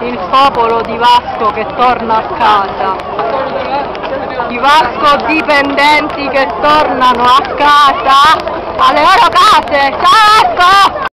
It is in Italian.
il popolo di Vasco che torna a casa. I Vasco dipendenti che tornano a casa, alle loro case. Ciao